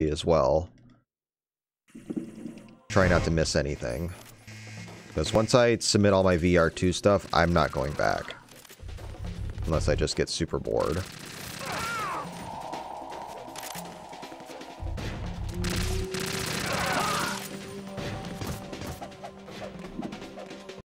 as well. Try not to miss anything. Because once I submit all my VR2 stuff, I'm not going back. Unless I just get super bored.